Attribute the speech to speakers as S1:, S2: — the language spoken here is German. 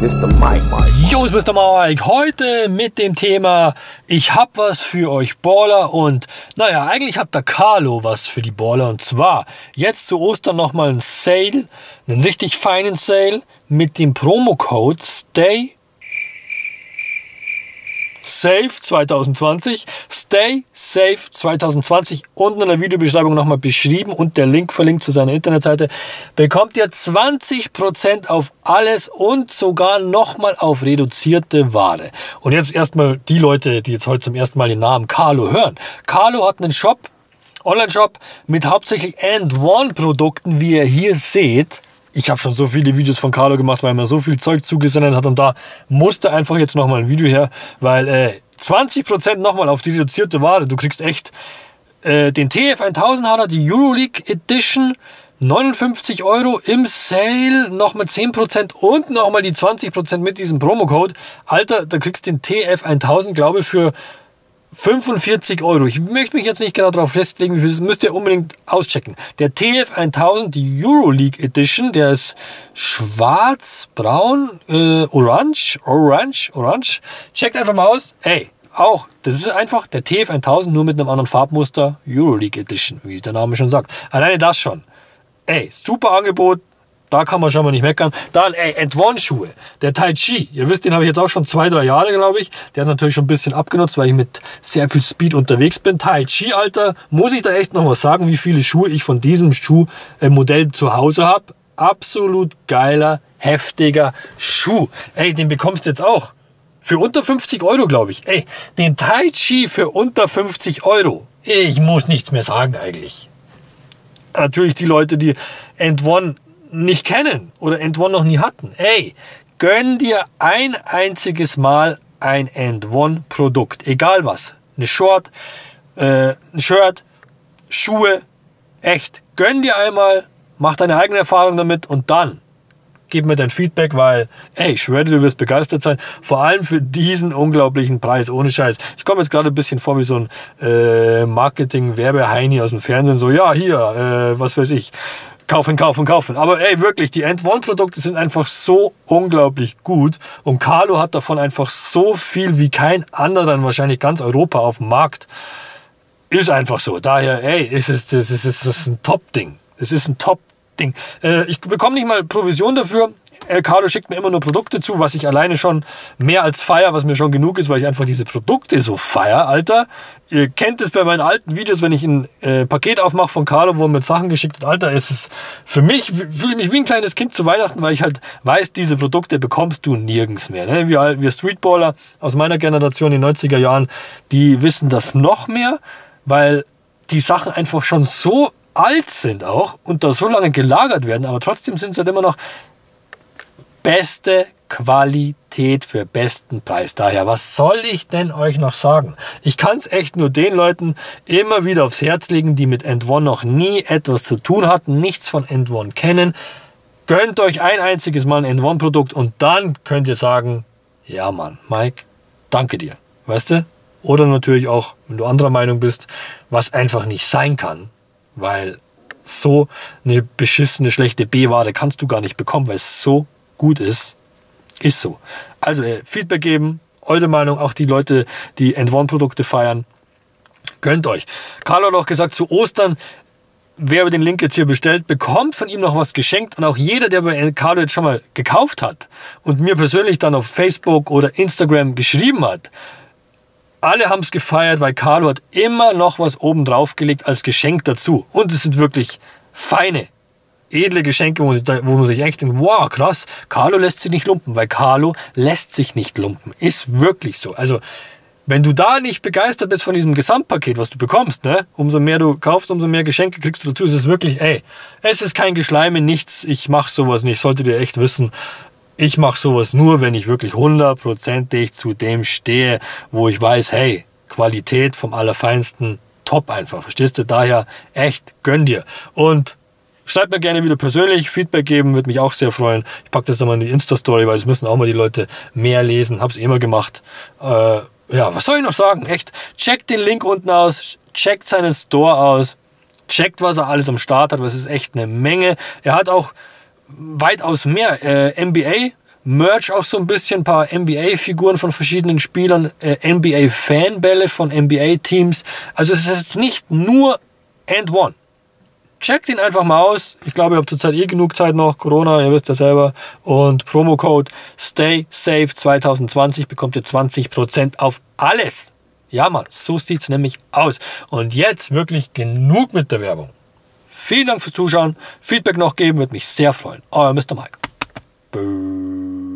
S1: Mr. Mike.
S2: Yo, ist Mr. Mike. Heute mit dem Thema Ich hab was für euch Baller und naja, eigentlich hat der Carlo was für die Baller und zwar jetzt zu Ostern nochmal ein Sale, einen richtig feinen Sale mit dem Promocode STAY Safe 2020, Stay Safe 2020 unten in der Videobeschreibung nochmal beschrieben und der Link verlinkt zu seiner Internetseite. Bekommt ihr 20% auf alles und sogar nochmal auf reduzierte Ware. Und jetzt erstmal die Leute, die jetzt heute zum ersten Mal den Namen Carlo hören. Carlo hat einen Shop, Online-Shop mit hauptsächlich And-One-Produkten, wie ihr hier seht ich habe schon so viele Videos von Carlo gemacht, weil er mir so viel Zeug zugesendet hat und da musste einfach jetzt nochmal ein Video her, weil äh, 20% nochmal auf die reduzierte Ware. Du kriegst echt äh, den TF 1000 hat er, die Euroleague Edition, 59 Euro im Sale, nochmal 10% und nochmal die 20% mit diesem Promocode. Alter, da kriegst du den TF 1000, glaube ich, für 45 Euro. Ich möchte mich jetzt nicht genau darauf festlegen, wie viel das müsst ihr unbedingt auschecken. Der TF 1000, die Euroleague Edition, der ist schwarz, braun, äh, orange, orange, orange. Checkt einfach mal aus. Ey, auch, das ist einfach der TF 1000 nur mit einem anderen Farbmuster, Euroleague Edition, wie der Name schon sagt. Alleine das schon. Ey, super Angebot, da kann man schon mal nicht meckern. Dann, ey, Advance-Schuhe. Der Tai Chi. Ihr wisst, den habe ich jetzt auch schon zwei, drei Jahre, glaube ich. Der ist natürlich schon ein bisschen abgenutzt, weil ich mit sehr viel Speed unterwegs bin. Tai Chi, Alter, muss ich da echt noch was sagen, wie viele Schuhe ich von diesem Schuhmodell äh, zu Hause habe. Absolut geiler, heftiger Schuh. Ey, den bekommst du jetzt auch. Für unter 50 Euro, glaube ich. Ey, den Tai Chi für unter 50 Euro. Ich muss nichts mehr sagen eigentlich. Natürlich die Leute, die End One nicht kennen oder End One noch nie hatten. Ey, gönn dir ein einziges Mal ein End One Produkt, egal was. Eine Short, äh, ein Shirt, Schuhe, echt. Gönn dir einmal, mach deine eigene Erfahrung damit und dann gib mir dein Feedback, weil, ey, ich schwöre, du wirst begeistert sein. Vor allem für diesen unglaublichen Preis, ohne Scheiß. Ich komme jetzt gerade ein bisschen vor wie so ein äh, Marketing-Werbeheini aus dem Fernsehen. So, ja, hier, äh, was weiß ich, kaufen, kaufen, kaufen. Aber ey, wirklich, die End One-Produkte sind einfach so unglaublich gut. Und Carlo hat davon einfach so viel wie kein anderer in wahrscheinlich ganz Europa auf dem Markt. Ist einfach so. Daher, ey, ist es, das ist, das ist ein Top-Ding. Es ist ein Top-Ding. Äh, ich bekomme nicht mal Provision dafür. Carlo schickt mir immer nur Produkte zu, was ich alleine schon mehr als feier, was mir schon genug ist, weil ich einfach diese Produkte so feier, Alter. Ihr kennt es bei meinen alten Videos, wenn ich ein äh, Paket aufmache von Carlo, wo er mit Sachen geschickt hat. Alter, es ist für mich, fühle ich mich wie ein kleines Kind zu Weihnachten, weil ich halt weiß, diese Produkte bekommst du nirgends mehr. Ne? Wir, wir Streetballer aus meiner Generation in den 90er Jahren, die wissen das noch mehr, weil die Sachen einfach schon so alt sind auch und da so lange gelagert werden, aber trotzdem sind sie halt immer noch beste Qualität für besten Preis. Daher, was soll ich denn euch noch sagen? Ich kann es echt nur den Leuten immer wieder aufs Herz legen, die mit End One noch nie etwas zu tun hatten, nichts von End One kennen. Gönnt euch ein einziges Mal ein End One Produkt und dann könnt ihr sagen, ja Mann, Mike, danke dir. Weißt du? Oder natürlich auch, wenn du anderer Meinung bist, was einfach nicht sein kann, weil so eine beschissene, schlechte B-Ware kannst du gar nicht bekommen, weil es so gut ist, ist so. Also äh, Feedback geben, eure Meinung, auch die Leute, die End One-Produkte feiern. Gönnt euch. Carlo hat auch gesagt, zu Ostern, wer über den Link jetzt hier bestellt, bekommt von ihm noch was geschenkt. Und auch jeder, der bei Carlo jetzt schon mal gekauft hat und mir persönlich dann auf Facebook oder Instagram geschrieben hat, alle haben es gefeiert, weil Carlo hat immer noch was oben drauf gelegt als Geschenk dazu. Und es sind wirklich feine, edle Geschenke, wo, wo man sich echt denkt, wow, krass, Carlo lässt sich nicht lumpen, weil Carlo lässt sich nicht lumpen. Ist wirklich so. Also, wenn du da nicht begeistert bist von diesem Gesamtpaket, was du bekommst, ne? umso mehr du kaufst, umso mehr Geschenke kriegst du dazu. Es ist wirklich, ey, es ist kein Geschleime, nichts. Ich mache sowas nicht. Solltet ihr echt wissen. Ich mache sowas nur, wenn ich wirklich hundertprozentig zu dem stehe, wo ich weiß, hey, Qualität vom Allerfeinsten, top einfach. Verstehst du? Daher echt, gönn dir. Und Schreibt mir gerne wieder persönlich, Feedback geben, würde mich auch sehr freuen. Ich packe das dann mal in die Insta-Story, weil das müssen auch mal die Leute mehr lesen. Hab's immer gemacht. Äh, ja, was soll ich noch sagen? Echt, checkt den Link unten aus, checkt seinen Store aus, checkt, was er alles am Start hat, was ist echt eine Menge. Er hat auch weitaus mehr äh, NBA Merch auch so ein bisschen, ein paar NBA-Figuren von verschiedenen Spielern, äh, NBA-Fanbälle von NBA-Teams. Also es ist nicht nur and one. Checkt ihn einfach mal aus. Ich glaube, ihr habt zurzeit eh genug Zeit noch. Corona, ihr wisst ja selber. Und Promocode Stay Safe 2020 bekommt ihr 20% auf alles. Ja, Mann, so sieht es nämlich aus. Und jetzt wirklich genug mit der Werbung. Vielen Dank fürs Zuschauen. Feedback noch geben, würde mich sehr freuen. Euer Mr. Mike. Boo.